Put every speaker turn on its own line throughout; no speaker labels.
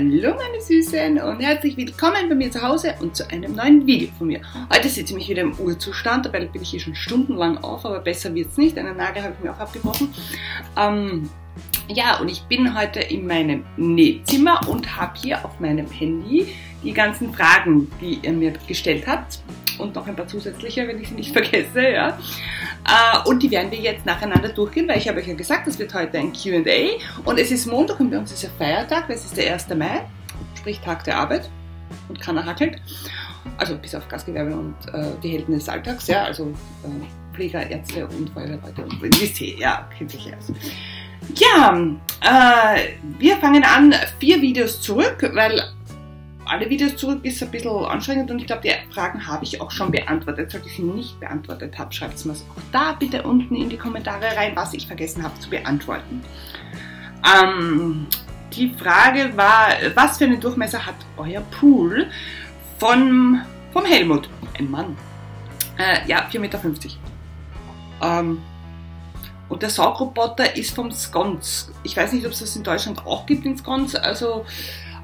Hallo meine Süßen und herzlich willkommen bei mir zu Hause und zu einem neuen Video von mir. Heute sitze ich mich wieder im Urzustand, dabei bin ich hier schon stundenlang auf, aber besser wird es nicht. Einen Nagel habe ich mir auch abgebrochen. Ähm, ja, und ich bin heute in meinem Nähzimmer und habe hier auf meinem Handy die ganzen Fragen, die er mir gestellt hat und noch ein paar zusätzliche, wenn ich sie nicht vergesse. Ja. Äh, und die werden wir jetzt nacheinander durchgehen, weil ich habe euch ja gesagt, es wird heute ein Q&A und es ist Montag und bei uns ist ja Feiertag, weil es ist der 1. Mai, sprich Tag der Arbeit und keiner hackelt. Also bis auf Gastgewerbe und äh, die Helden des Alltags, ja, also äh, Pfleger, Ärzte und Feuerwehrleute und wisst ihr, ja, kennt sich aus. Ja, äh, wir fangen an, vier Videos zurück, weil alle Videos zurück ist ein bisschen anstrengend und ich glaube, die Fragen habe ich auch schon beantwortet. Sollte ich sie nicht beantwortet habe, schreibt es mir auch da bitte unten in die Kommentare rein, was ich vergessen habe zu beantworten. Ähm, die Frage war, was für einen Durchmesser hat euer Pool von, vom Helmut? Ein Mann. Äh, ja, 4,50 Meter. Ähm, und der Saugroboter ist vom Sconce. Ich weiß nicht, ob es das in Deutschland auch gibt in Sconce. Also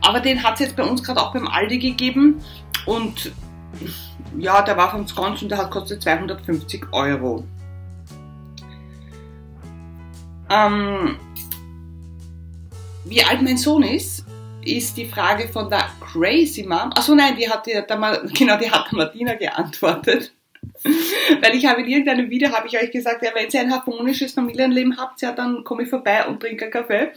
aber den hat es jetzt bei uns gerade auch beim Aldi gegeben und ja, der war von Sconce und der hat kostet 250 Euro. Ähm, wie alt mein Sohn ist, ist die Frage von der Crazy Mom. Achso, nein, die hat, die, genau, die hat Martina geantwortet. Weil ich habe in irgendeinem Video, habe ich euch gesagt, ja, wenn ihr ein harmonisches Familienleben habt, ja, dann komme ich vorbei und trinke einen Kaffee.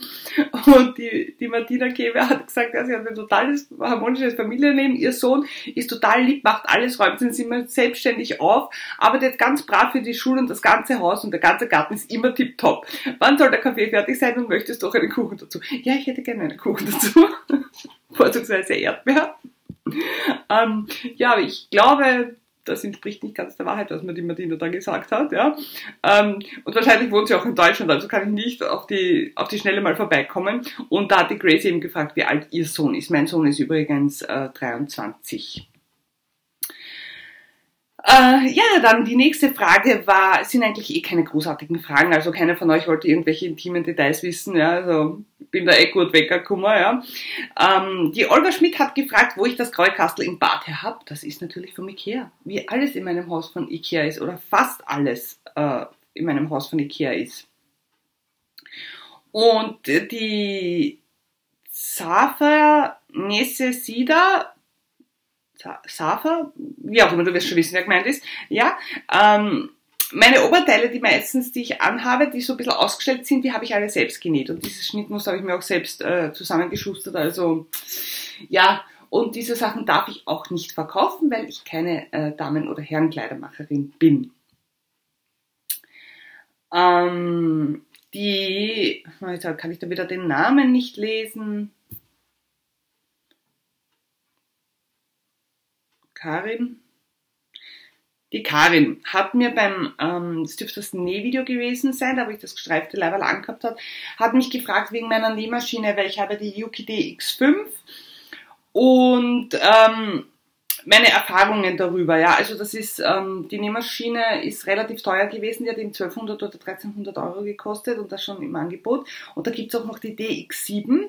Und die, die Martina Kewe hat gesagt, ja, sie hat ein totales harmonisches Familienleben. Ihr Sohn ist total lieb, macht alles, räumt sein Zimmer selbstständig auf, arbeitet ganz brav für die Schule und das ganze Haus und der ganze Garten ist immer tipptopp. Wann soll der Kaffee fertig sein und möchtest du auch einen Kuchen dazu? Ja, ich hätte gerne einen Kuchen dazu. Vorzugsweise Erdbeer. Ähm, ja, ich glaube, das entspricht nicht ganz der Wahrheit, was mir die Martina da gesagt hat, ja. Ähm, und wahrscheinlich wohnt sie auch in Deutschland, also kann ich nicht auf die, auf die Schnelle mal vorbeikommen. Und da hat die Grace eben gefragt, wie alt ihr Sohn ist. Mein Sohn ist übrigens äh, 23. Äh, ja, dann die nächste Frage war, es sind eigentlich eh keine großartigen Fragen, also keiner von euch wollte irgendwelche intimen Details wissen, ja, also bin da eh gut weggekommen, ja. Ähm, die Olga Schmidt hat gefragt, wo ich das graue Kastel im Bad her habe. Das ist natürlich vom Ikea, wie alles in meinem Haus von Ikea ist oder fast alles äh, in meinem Haus von Ikea ist. Und die Safa Nesse Sida Safa, wie auch immer, du wirst schon wissen, wer gemeint ist, ja, ähm, meine Oberteile, die meistens, die ich anhabe, die so ein bisschen ausgestellt sind, die habe ich alle selbst genäht. Und dieses Schnittmuster habe ich mir auch selbst äh, zusammengeschustert. Also ja, und diese Sachen darf ich auch nicht verkaufen, weil ich keine äh, Damen- oder Herrenkleidermacherin bin. Ähm, die, jetzt kann ich da wieder den Namen nicht lesen. Karin. Die Karin hat mir beim, ähm, das dürfte das Nähvideo gewesen sein, da habe ich das gestreifte Leiberl angehabt hat, hat mich gefragt wegen meiner Nähmaschine, weil ich habe die Yuki DX5 und ähm, meine Erfahrungen darüber, ja, also das ist, ähm, die Nähmaschine ist relativ teuer gewesen, die hat eben 1200 oder 1300 Euro gekostet und das schon im Angebot und da gibt's auch noch die DX7,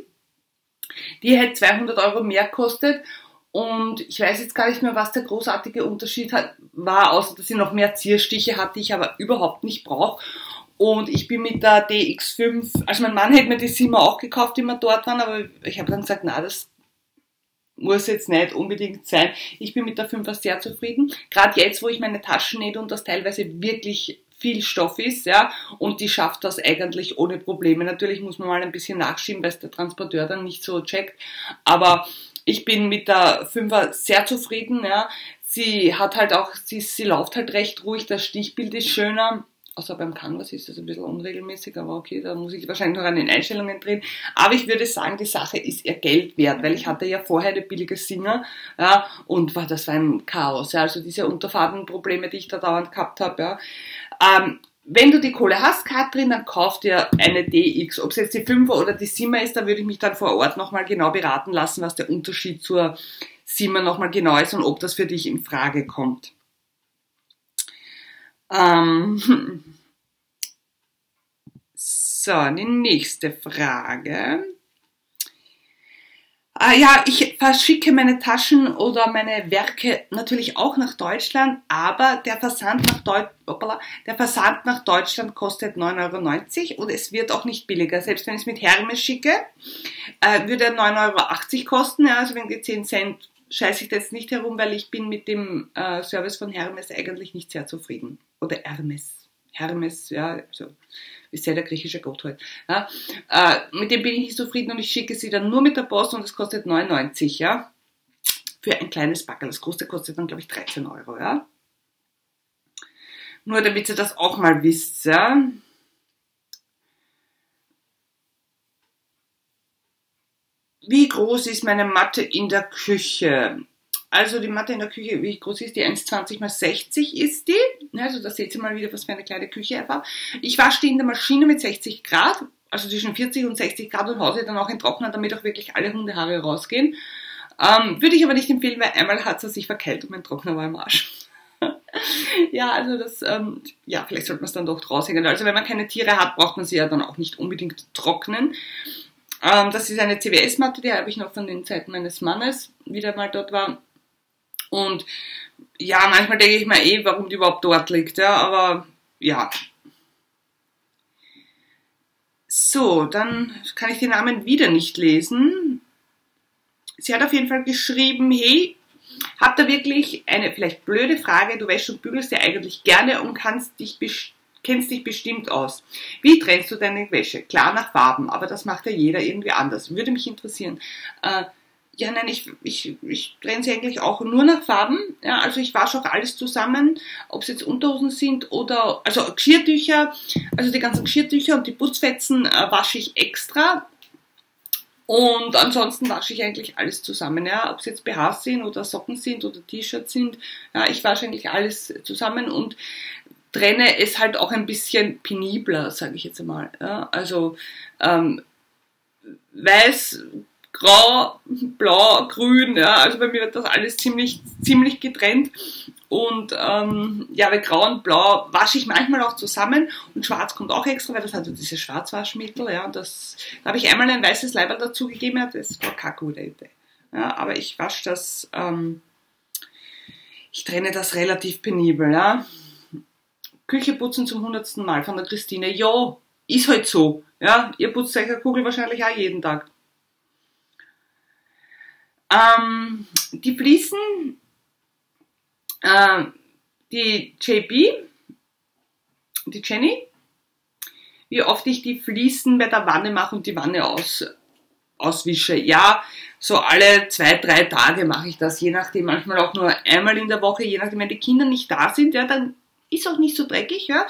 die hätte 200 Euro mehr kostet und ich weiß jetzt gar nicht mehr, was der großartige Unterschied hat, war, außer dass sie noch mehr Zierstiche hat, die ich aber überhaupt nicht brauche. Und ich bin mit der DX5, also mein Mann hätte mir die Simmer auch gekauft, die wir dort waren, aber ich habe dann gesagt, na, das muss jetzt nicht unbedingt sein. Ich bin mit der 5er sehr zufrieden. Gerade jetzt, wo ich meine Taschen nähe und das teilweise wirklich viel Stoff ist, ja, und die schafft das eigentlich ohne Probleme. Natürlich muss man mal ein bisschen nachschieben, weil es der Transporteur dann nicht so checkt, aber ich bin mit der Fünfer sehr zufrieden. Ja. Sie hat halt auch, sie, sie läuft halt recht ruhig, das Stichbild ist schöner. Außer beim Canvas ist das ein bisschen unregelmäßig, aber okay, da muss ich wahrscheinlich noch an den Einstellungen drehen. Aber ich würde sagen, die Sache ist ihr Geld wert, weil ich hatte ja vorher eine billige Singer, ja, und war, das war ein Chaos, ja, also diese Unterfahrtenprobleme, die ich da dauernd gehabt habe, ja. Ähm, wenn du die Kohle hast, Katrin, dann kauf dir eine DX. Ob es jetzt die 5er oder die 7er ist, da würde ich mich dann vor Ort nochmal genau beraten lassen, was der Unterschied zur 7er nochmal genau ist und ob das für dich in Frage kommt. Ähm so, die nächste Frage. Äh, ja, ich verschicke meine Taschen oder meine Werke natürlich auch nach Deutschland, aber der Versand nach, Deut der Versand nach Deutschland kostet 9,90 Euro und es wird auch nicht billiger. Selbst wenn ich es mit Hermes schicke, äh, würde er 9,80 Euro kosten. Ja, also wenn die 10 Cent scheiße ich jetzt nicht herum, weil ich bin mit dem äh, Service von Hermes eigentlich nicht sehr zufrieden. Oder Hermes. Hermes, ja, also ist ja der griechische Gott halt. Ja. Äh, mit dem bin ich nicht zufrieden und ich schicke sie dann nur mit der Post und es kostet 99, ja. Für ein kleines Backel. Das große kostet dann, glaube ich, 13 Euro, ja. Nur damit ihr das auch mal wisst, ja. Wie groß ist meine Matte in der Küche? Also die Matte in der Küche, wie groß ist die? 1,20 mal 60 ist die. Also da seht ihr mal wieder, was für eine kleine Küche er war. Ich wasche die in der Maschine mit 60 Grad, also zwischen 40 und 60 Grad und hause dann auch in Trockner, damit auch wirklich alle Hundehaare rausgehen. Ähm, würde ich aber nicht empfehlen, weil einmal hat sie sich verkältet und mein Trockner war im Arsch. ja, also das, ähm, ja, vielleicht sollte man es dann doch raushängen. Also wenn man keine Tiere hat, braucht man sie ja dann auch nicht unbedingt trocknen. Ähm, das ist eine CWS-Matte, die habe ich noch von den Zeiten meines Mannes, wie der mal dort war. Und ja, manchmal denke ich mir eh, warum die überhaupt dort liegt, ja, aber ja. So, dann kann ich den Namen wieder nicht lesen. Sie hat auf jeden Fall geschrieben, hey, habt ihr wirklich eine vielleicht blöde Frage, du wäschst und bügelst ja eigentlich gerne und kannst dich kennst dich bestimmt aus. Wie trennst du deine Wäsche? Klar nach Farben, aber das macht ja jeder irgendwie anders. Würde mich interessieren. Äh, ja, nein, ich, ich, ich trenne sie eigentlich auch nur nach Farben. Ja, also ich wasche auch alles zusammen, ob es jetzt Unterhosen sind oder, also Geschirrtücher, also die ganzen Geschirrtücher und die Putzfetzen äh, wasche ich extra. Und ansonsten wasche ich eigentlich alles zusammen, ja, ob es jetzt BHs sind oder Socken sind oder T-Shirts sind. Ja, ich wasche eigentlich alles zusammen und trenne es halt auch ein bisschen penibler, sage ich jetzt einmal. Ja, also ähm, weiß grau, blau, grün, ja, also bei mir wird das alles ziemlich, ziemlich getrennt. Und ähm, ja, bei grau und blau wasche ich manchmal auch zusammen und schwarz kommt auch extra, weil das hat so dieses Schwarzwaschmittel, ja, und das, da habe ich einmal ein weißes Leiber dazugegeben, ja, das war keine gute Idee. Ja, aber ich wasche das, ähm, ich trenne das relativ penibel, ja. Küche putzen zum hundertsten Mal von der Christine, ja, ist halt so, ja, ihr putzt euch Kugel wahrscheinlich auch jeden Tag. Ähm, die Fliesen, äh, die JB, die Jenny, wie oft ich die Fliesen bei der Wanne mache und die Wanne aus, auswische. Ja, so alle zwei, drei Tage mache ich das, je nachdem, manchmal auch nur einmal in der Woche, je nachdem, wenn die Kinder nicht da sind, ja, dann ist auch nicht so dreckig, ja,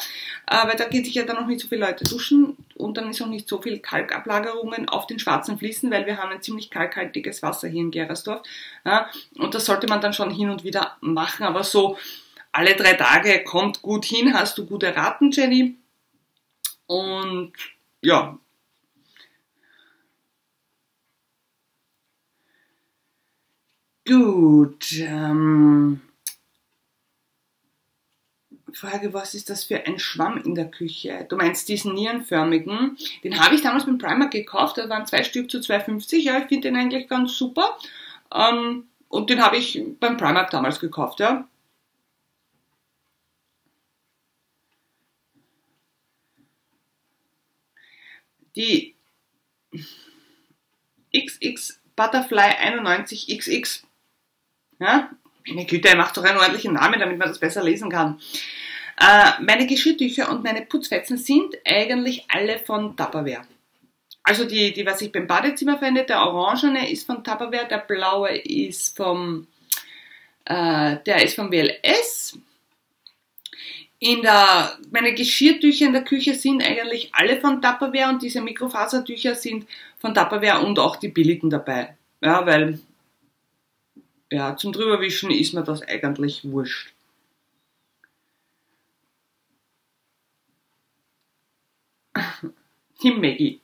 aber da geht sich ja dann noch nicht so viele Leute duschen und dann ist auch nicht so viel Kalkablagerungen auf den schwarzen Fliesen, weil wir haben ein ziemlich kalkhaltiges Wasser hier in Gerersdorf, ja, und das sollte man dann schon hin und wieder machen, aber so alle drei Tage kommt gut hin, hast du gute Raten, Jenny, und ja, Gut. Ähm, Frage, was ist das für ein Schwamm in der Küche? Du meinst diesen nierenförmigen? Den habe ich damals beim Primer gekauft, da waren zwei Stück zu 2,50. Ja, ich finde den eigentlich ganz super. Ähm, und den habe ich beim Primark damals gekauft, ja. Die XX Butterfly 91 XX. Ja, meine Güte, er macht doch einen ordentlichen Namen, damit man das besser lesen kann. Äh, meine Geschirrtücher und meine Putzfetzen sind eigentlich alle von Tupperware. Also die, die, was ich beim Badezimmer verwende, der orangene ist von Tupperware, der blaue ist vom, äh, der ist vom WLS. In der, meine Geschirrtücher in der Küche sind eigentlich alle von Tupperware und diese Mikrofasertücher sind von Tupperware und auch die billigen dabei. Ja, weil, ja, zum drüberwischen ist mir das eigentlich wurscht. Maggie.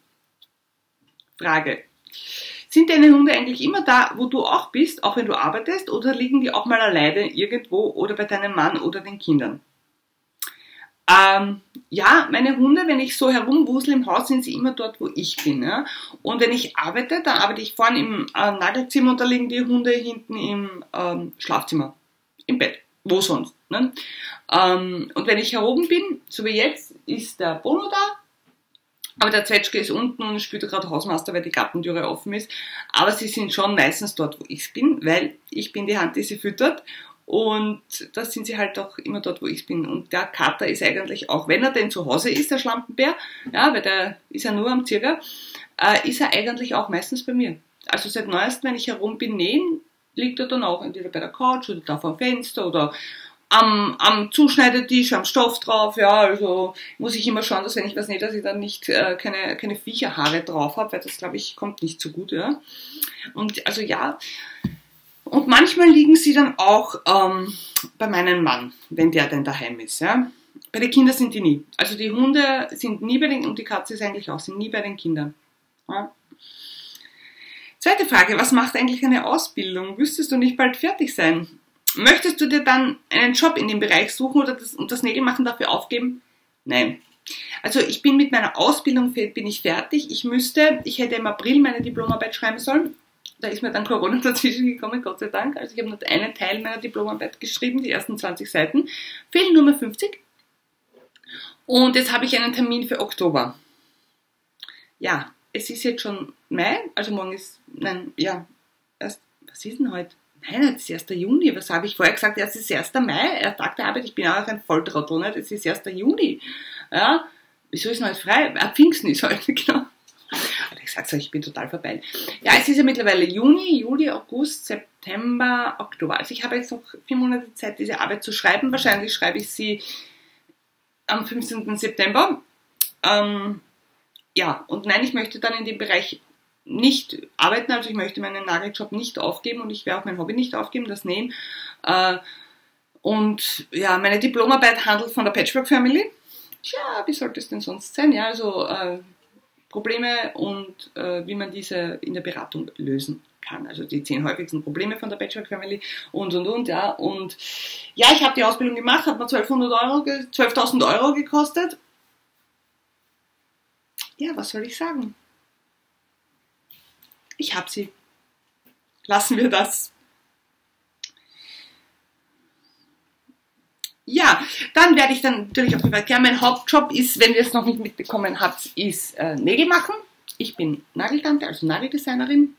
Frage. Sind deine Hunde eigentlich immer da, wo du auch bist, auch wenn du arbeitest, oder liegen die auch mal alleine irgendwo oder bei deinem Mann oder den Kindern? Ähm, ja, meine Hunde, wenn ich so herumwusel im Haus, sind sie immer dort, wo ich bin. Ja? Und wenn ich arbeite, dann arbeite ich vorne im äh, Nagelzimmer und da liegen die Hunde hinten im ähm, Schlafzimmer, im Bett, wo sonst. Ne? Ähm, und wenn ich hier oben bin, so wie jetzt, ist der Bono da, aber der Zwetschge ist unten und spielt gerade Hausmeister, weil die Gartentüre offen ist. Aber sie sind schon meistens dort, wo ich bin, weil ich bin die Hand, die sie füttert. Und da sind sie halt auch immer dort, wo ich bin. Und der Kater ist eigentlich, auch wenn er denn zu Hause ist, der Schlampenbär, ja, weil der ist ja nur am Zirger, äh, ist er eigentlich auch meistens bei mir. Also seit neuestem, wenn ich herum bin, nähen, liegt er dann auch entweder bei der Couch oder da vor dem Fenster oder am, am Zuschneidetisch, am Stoff drauf, ja, also muss ich immer schauen, dass wenn ich was nähe, dass ich dann nicht äh, keine, keine Viecherhaare drauf habe, weil das, glaube ich, kommt nicht so gut, ja. Und also ja, und manchmal liegen sie dann auch ähm, bei meinem Mann, wenn der denn daheim ist, ja. Bei den Kindern sind die nie. Also die Hunde sind nie bei den, und die Katze ist eigentlich auch, sind nie bei den Kindern. Ja. Zweite Frage, was macht eigentlich eine Ausbildung? Wüsstest du nicht bald fertig sein? Möchtest du dir dann einen Job in dem Bereich suchen oder das, und das Nägelmachen dafür aufgeben? Nein. Also ich bin mit meiner Ausbildung bin ich fertig. Ich müsste, ich hätte im April meine Diplomarbeit schreiben sollen. Da ist mir dann Corona dazwischen gekommen, Gott sei Dank. Also ich habe nur einen Teil meiner Diplomarbeit geschrieben, die ersten 20 Seiten. Fehlen nur mehr 50. Und jetzt habe ich einen Termin für Oktober. Ja, es ist jetzt schon Mai, also morgen ist, nein, ja, erst, was ist denn heute? Nein, es ist 1. Juni. Was habe ich vorher gesagt? Es ist 1. Mai, er Tag der Arbeit. Ich bin auch ein Volltrottel, nicht? Es ist 1. Juni. Ja, wieso ist noch nicht frei? Äh, Pfingsten ist heute, genau. Aber ich sag's euch, ich bin total vorbei. Ja, es ist ja mittlerweile Juni, Juli, August, September, Oktober. Also ich habe jetzt noch vier Monate Zeit, diese Arbeit zu schreiben. Wahrscheinlich schreibe ich sie am 15. September. Ähm, ja, und nein, ich möchte dann in dem Bereich nicht arbeiten, also ich möchte meinen Nageljob nicht aufgeben und ich werde auch mein Hobby nicht aufgeben, das Nähen. Äh, und ja, meine Diplomarbeit handelt von der Patchwork Family. Tja, wie sollte es denn sonst sein? Ja, also äh, Probleme und äh, wie man diese in der Beratung lösen kann. Also die zehn häufigsten Probleme von der Patchwork Family und und und, ja. Und ja, ich habe die Ausbildung gemacht, hat mir 12.000 Euro, 12 Euro gekostet. Ja, was soll ich sagen? Ich habe sie. Lassen wir das. Ja, dann werde ich dann natürlich auch ja, mein Hauptjob ist, wenn ihr es noch nicht mitbekommen habt, ist äh, Nägel machen. Ich bin Nageltante, also Nageldesignerin.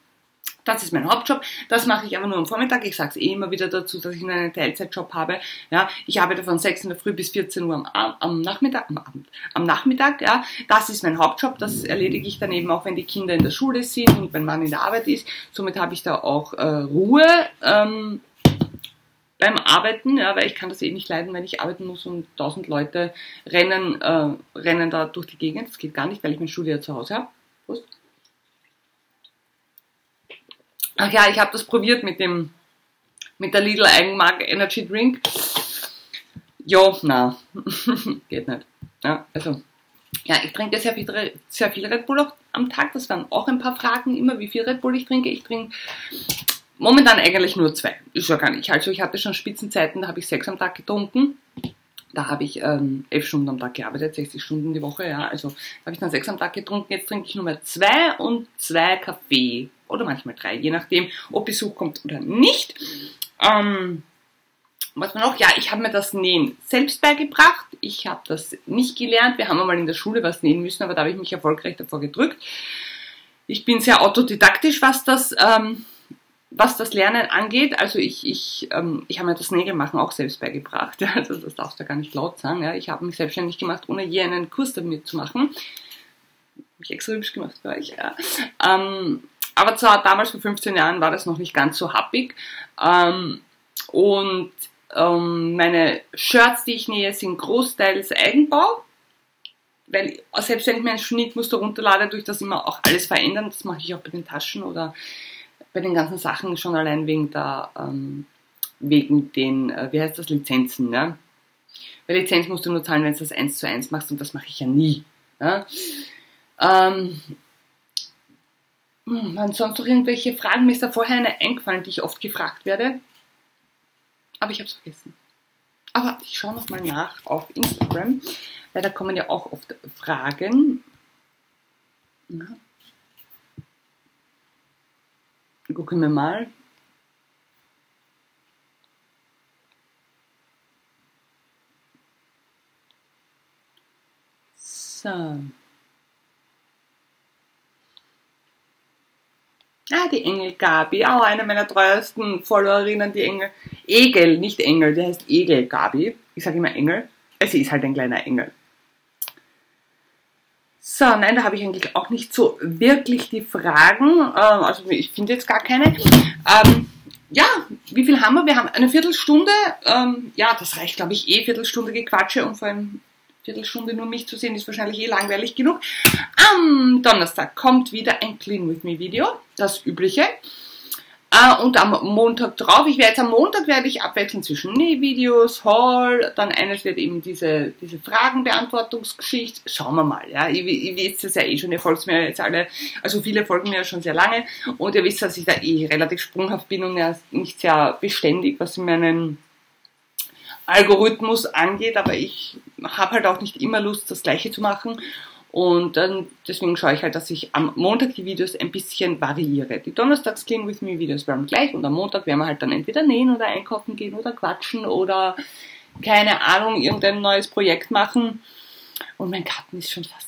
Das ist mein Hauptjob. Das mache ich aber nur am Vormittag. Ich sage es eh immer wieder dazu, dass ich einen Teilzeitjob habe. Ja, ich arbeite von 6 in der Früh bis 14 Uhr am, am Nachmittag, am Abend, am Nachmittag. Ja, das ist mein Hauptjob. Das erledige ich dann eben auch, wenn die Kinder in der Schule sind und mein Mann in der Arbeit ist. Somit habe ich da auch äh, Ruhe. Ähm, beim Arbeiten, ja, weil ich kann das eh nicht leiden, wenn ich arbeiten muss und tausend Leute rennen, äh, rennen da durch die Gegend. Das geht gar nicht, weil ich mein Studio zu Hause habe. Prost. Ach ja, ich habe das probiert mit dem mit der Lidl Eigenmarke Energy Drink. Ja, na, geht nicht. Ja, also, ja, ich trinke sehr viel, sehr viel Red Bull am Tag. Das waren auch ein paar Fragen immer, wie viel Red Bull ich trinke. Ich trinke momentan eigentlich nur zwei. Ist ja gar nicht. Also ich hatte schon Spitzenzeiten, da habe ich sechs am Tag getrunken. Da habe ich ähm, elf Stunden am Tag gearbeitet, 60 Stunden die Woche, ja. Also habe ich dann sechs am Tag getrunken. Jetzt trinke ich nur mehr zwei und zwei Kaffee oder manchmal drei, je nachdem, ob Besuch kommt oder nicht. Ähm, was man noch? Ja, ich habe mir das Nähen selbst beigebracht. Ich habe das nicht gelernt. Wir haben einmal in der Schule was nähen müssen, aber da habe ich mich erfolgreich davor gedrückt. Ich bin sehr autodidaktisch, was das, ähm, was das Lernen angeht. Also ich, ich, ähm, ich habe mir das Nägelmachen auch selbst beigebracht. Also das darfst du gar nicht laut sagen. Ja. Ich habe mich selbstständig gemacht, ohne je einen Kurs damit zu machen. Habe ich extra hübsch gemacht für euch. Ja. Ähm, aber zwar damals vor 15 Jahren war das noch nicht ganz so happig. Ähm, und ähm, meine Shirts, die ich nähe, sind großteils Eigenbau. Weil selbst wenn ich mir ein Schnittmuster runterlade, durch das immer auch alles verändern, das mache ich auch bei den Taschen oder bei den ganzen Sachen schon allein wegen der, ähm, wegen den, äh, wie heißt das, Lizenzen, ne? Bei Lizenz musst du nur zahlen, wenn du das eins zu eins machst und das mache ich ja nie. Ja? Ähm, hm, waren sonst noch irgendwelche Fragen? Mir ist da vorher eine eingefallen, die ich oft gefragt werde. Aber ich habe es vergessen. Aber ich schaue nochmal nach auf Instagram, weil da kommen ja auch oft Fragen. Ja. Gucken wir mal. So. Ah, die Engel Gabi, auch eine meiner treuesten Followerinnen, die Engel. Egel, nicht Engel, die heißt Egel Gabi. Ich sage immer Engel. Sie ist halt ein kleiner Engel. So, nein, da habe ich eigentlich auch nicht so wirklich die Fragen. Ähm, also ich finde jetzt gar keine. Ähm, ja, wie viel haben wir? Wir haben eine Viertelstunde. Ähm, ja, das reicht, glaube ich, eh Viertelstunde Gequatsche und vor allem Viertelstunde nur mich zu sehen, ist wahrscheinlich eh langweilig genug. Am Donnerstag kommt wieder ein Clean With Me Video, das übliche. Uh, und am Montag drauf, ich werde jetzt am Montag werde ich abwechseln zwischen Nähvideos, Haul, dann eines wird eben diese, diese Fragenbeantwortungsgeschichte. Schauen wir mal, ja. Ihr, ihr wisst es ja eh schon, ihr folgt mir jetzt alle, also viele folgen mir ja schon sehr lange und ihr wisst, dass ich da eh relativ sprunghaft bin und ja nicht sehr beständig, was in meinen Algorithmus angeht, aber ich habe halt auch nicht immer Lust, das Gleiche zu machen. Und dann, deswegen schaue ich halt, dass ich am Montag die Videos ein bisschen variiere. Die Donnerstags Clean With Me Videos werden gleich und am Montag werden wir halt dann entweder nähen oder einkaufen gehen oder quatschen oder keine Ahnung, irgendein neues Projekt machen. Und mein Garten ist schon fast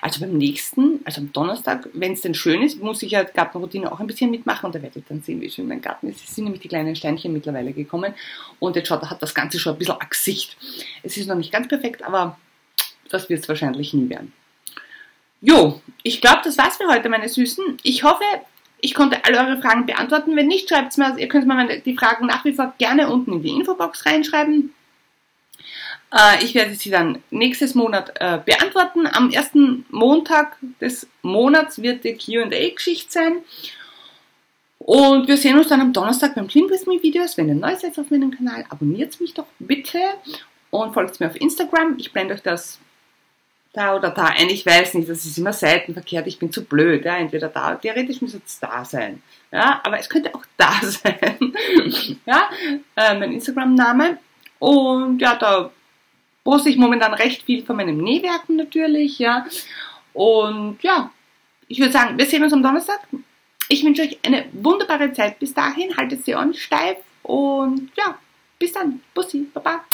also beim nächsten, also am Donnerstag, wenn es denn schön ist, muss ich ja Gartenroutine auch ein bisschen mitmachen und da werdet ihr dann sehen, wie schön mein Garten ist. Es sind nämlich die kleinen Steinchen mittlerweile gekommen und jetzt schaut, hat das Ganze schon ein bisschen Gesicht. Es ist noch nicht ganz perfekt, aber das wird es wahrscheinlich nie werden. Jo, ich glaube, das war's für heute, meine Süßen. Ich hoffe, ich konnte alle eure Fragen beantworten. Wenn nicht, schreibt es mir, ihr könnt mir die Fragen nach wie vor gerne unten in die Infobox reinschreiben. Äh, ich werde sie dann nächstes Monat äh, beantworten. Am ersten Montag des Monats wird die Q&A-Geschichte sein. Und wir sehen uns dann am Donnerstag beim Clean With Me Videos. Wenn ihr neu seid auf meinem Kanal, abonniert mich doch bitte und folgt mir auf Instagram. Ich blende euch das da oder da ein. Ich weiß nicht, das ist immer seitenverkehrt. Ich bin zu blöd. Ja? Entweder da, theoretisch müsste es da sein. Ja? Aber es könnte auch da sein. ja? Äh, mein Instagram-Name. Und ja, da poste ich momentan recht viel von meinem Nähwerken natürlich, ja. Und ja, ich würde sagen, wir sehen uns am Donnerstag. Ich wünsche euch eine wunderbare Zeit bis dahin. Haltet die Ohren steif und ja, bis dann. Bussi, Baba.